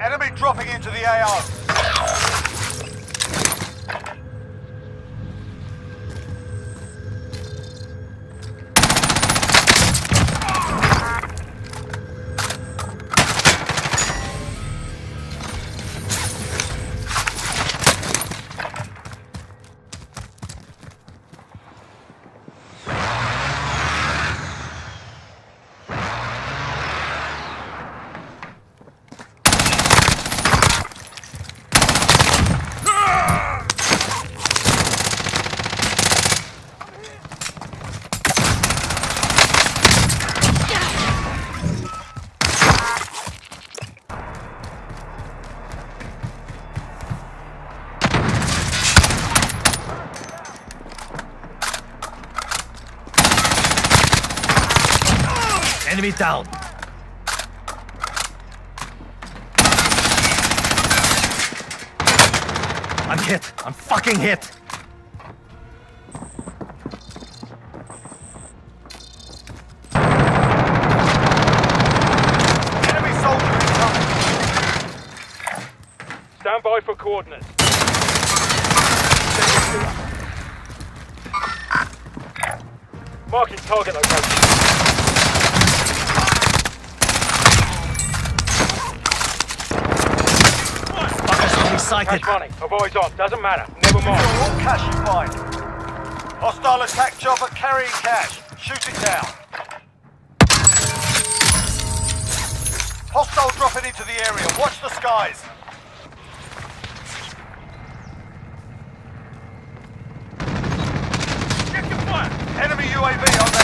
Enemy dropping into the AR. Enemy down. I'm hit. I'm fucking hit. Enemy soldier incoming. Stand by for coordinates. Marking target location. Fuckers enemy sighted. Cash money. Avoid on. Doesn't matter. Never mind. All cash you find. Hostile attack chopper carrying cash. Shoot it down. Hostile dropping into the area. Watch the skies. Enemy UAV on there.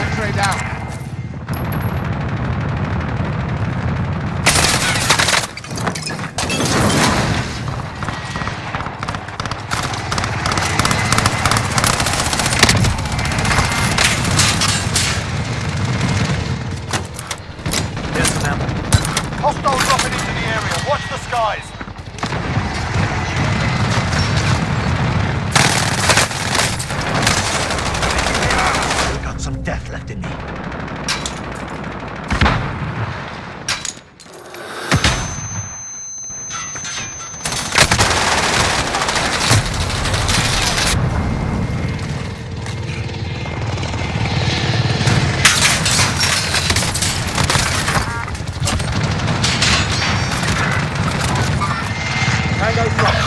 X-ray down. There's some ammo. Hostile dropping into the area. Watch the skies. Tango drop.